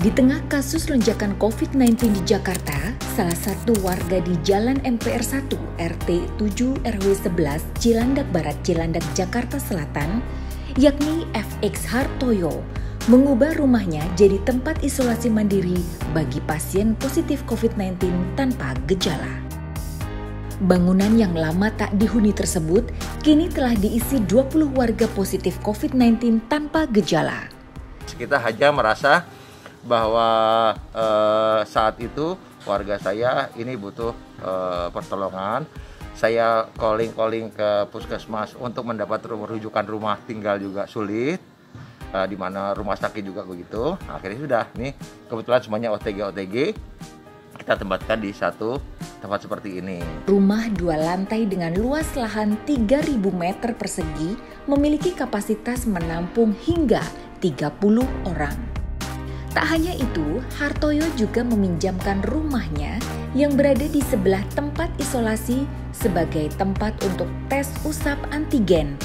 Di tengah kasus lonjakan COVID-19 di Jakarta, salah satu warga di Jalan MPR 1 RT 7 RW 11 Cilandak Barat Cilandak Jakarta Selatan, yakni FX Hartoyo, mengubah rumahnya jadi tempat isolasi mandiri bagi pasien positif COVID-19 tanpa gejala. Bangunan yang lama tak dihuni tersebut kini telah diisi 20 warga positif COVID-19 tanpa gejala. Kita hanya merasa bahwa uh, saat itu warga saya ini butuh uh, pertolongan. Saya calling-calling ke puskesmas untuk mendapat rujukan rumah tinggal juga sulit. Uh, di mana rumah sakit juga begitu. Akhirnya sudah nih kebetulan semuanya OTG OTG kita tempatkan di satu tempat seperti ini. Rumah dua lantai dengan luas lahan 3000 meter persegi memiliki kapasitas menampung hingga 30 orang. Tak hanya itu, Hartoyo juga meminjamkan rumahnya yang berada di sebelah tempat isolasi sebagai tempat untuk tes usap antigen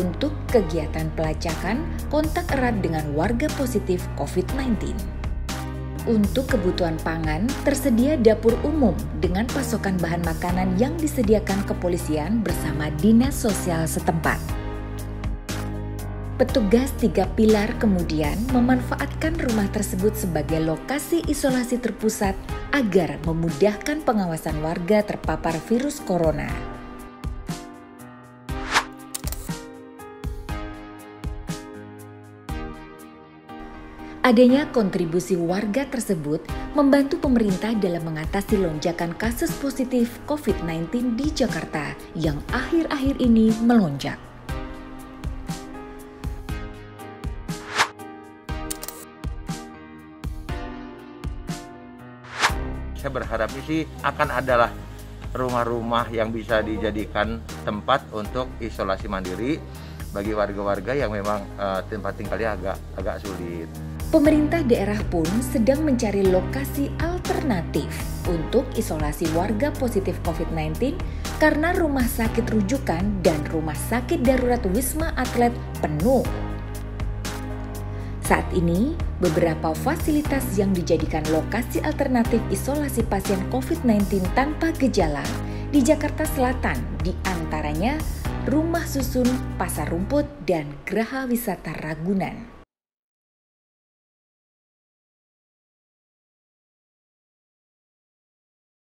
untuk kegiatan pelacakan kontak erat dengan warga positif COVID-19. Untuk kebutuhan pangan, tersedia dapur umum dengan pasokan bahan makanan yang disediakan kepolisian bersama dinas sosial setempat. Petugas tiga pilar kemudian memanfaatkan rumah tersebut sebagai lokasi isolasi terpusat agar memudahkan pengawasan warga terpapar virus corona. Adanya kontribusi warga tersebut membantu pemerintah dalam mengatasi lonjakan kasus positif COVID-19 di Jakarta yang akhir-akhir ini melonjak. Saya berharapnya sih akan adalah rumah-rumah yang bisa dijadikan tempat untuk isolasi mandiri bagi warga-warga yang memang uh, tempat tinggalnya agak agak sulit. Pemerintah daerah pun sedang mencari lokasi alternatif untuk isolasi warga positif COVID-19 karena rumah sakit rujukan dan rumah sakit darurat Wisma Atlet penuh saat ini, beberapa fasilitas yang dijadikan lokasi alternatif isolasi pasien COVID-19 tanpa gejala di Jakarta Selatan, di antaranya Rumah Susun, Pasar Rumput, dan Geraha Wisata Ragunan.